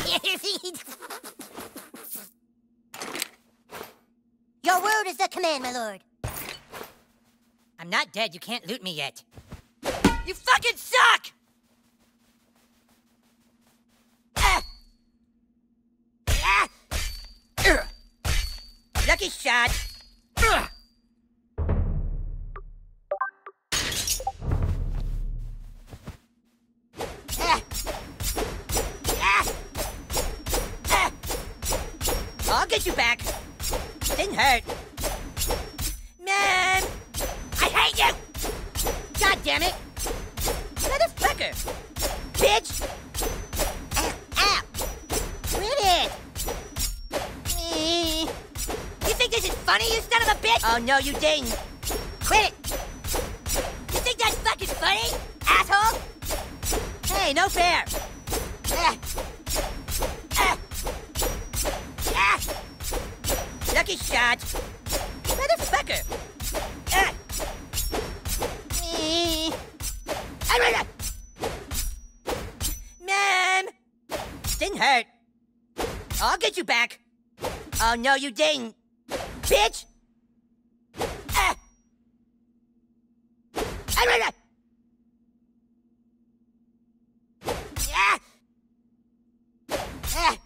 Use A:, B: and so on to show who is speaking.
A: Your word is the command, my lord.
B: I'm not dead. You can't loot me yet. You fucking suck! Lucky shot. Get you back. Didn't hurt. Man! I hate you! God damn it! Motherfucker! Bitch! Ow! Ow. Quit it! Eh. You think this is funny, you son of a bitch? Oh, no, you didn't. Quit it! You think that's fucking funny, asshole? Hey, no fair! Ah. Lucky shot! Motherfucker! Ah. Eh. Ah, Man! Didn't hurt. I'll get you back. Oh, no, you didn't. Bitch! Ah, ah. Ah.